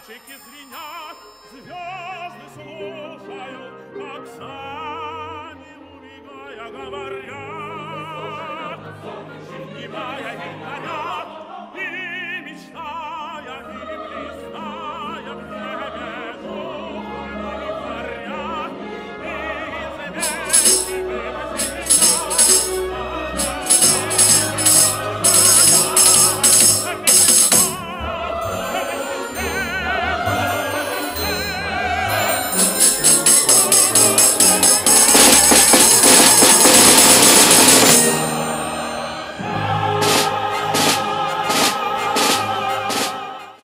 колокольчики звенят, звезды слушают, как сами убегая говорят. И внимая